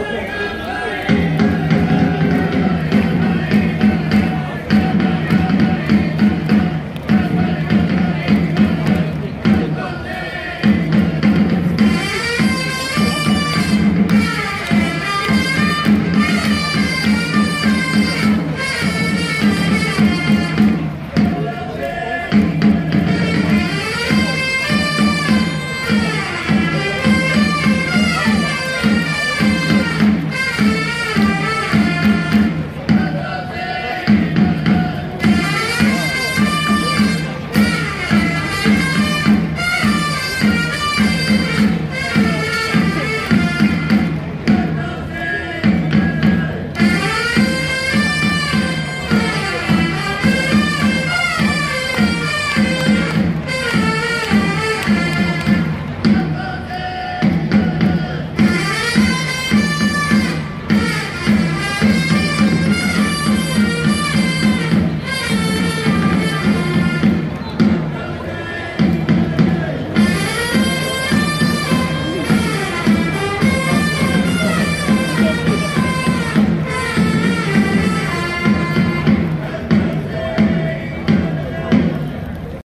Muito bem.